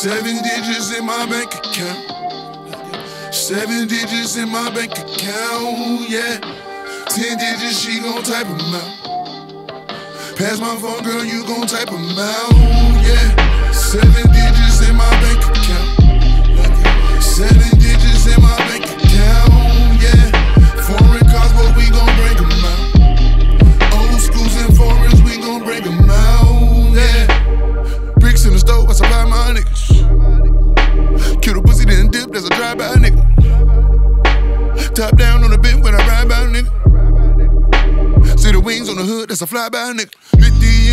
Seven digits in my bank account. Seven digits in my bank account, yeah. Ten digits, she gon' type them out. Pass my phone, girl, you gon' type them out, yeah. Top down on the bench when I ride by nigga. See the wings on the hood, that's a flyby nigga. 50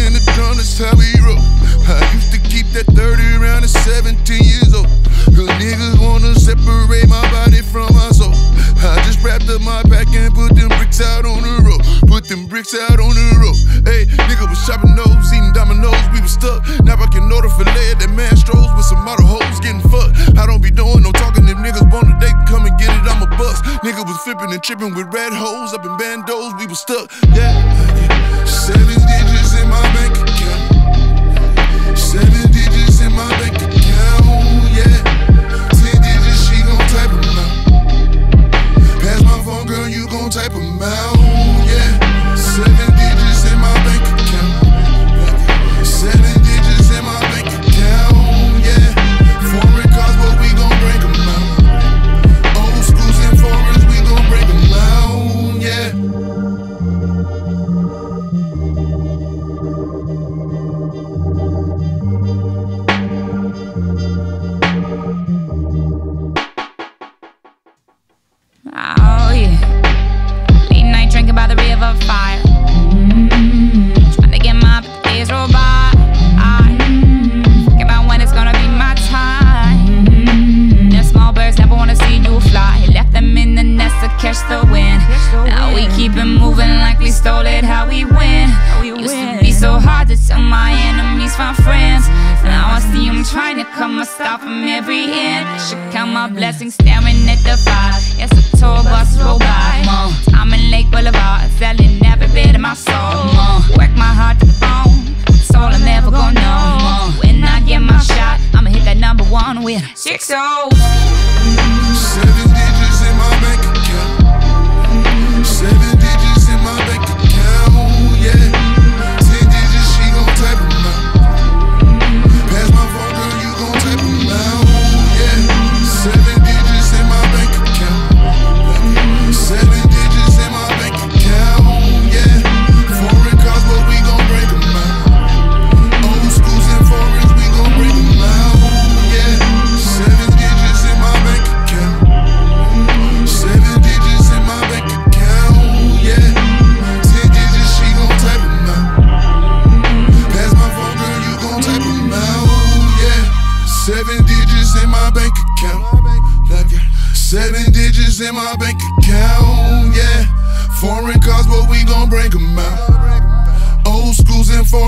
in the drum, that's how we roll. I used to keep that 30 around at 17 years old. Cause niggas wanna separate my body from my soul. I just wrapped up my pack and put them bricks out on the road. Put them bricks out on the road. Hey, nigga was shopping nose, eating Domino's, we was stuck. Now I can order filet at that Mastro's with some model hoes getting fucked. I don't be doing no Nigga was flipping and tripping with red hoes up in bandos, we was stuck. Yeah, seven digits trying to come and stop from every end. Should count my blessings staring at the fire. Yes, a tour bus roll by. Mom, I'm in Lake Boulevard, selling every bit of my soul. Mom, work my heart to the bone. That's all I'm ever gonna know. Mom, when I get my shot, I'ma hit that number one with six O's. Digits in my bank account, yeah. Foreign cars, but we gon' break 'em out. Old schools and foreigns,